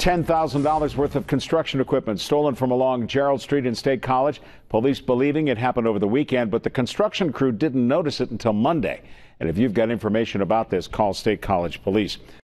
$10,000 worth of construction equipment stolen from along Gerald Street in State College. Police believing it happened over the weekend, but the construction crew didn't notice it until Monday. And if you've got information about this, call State College Police.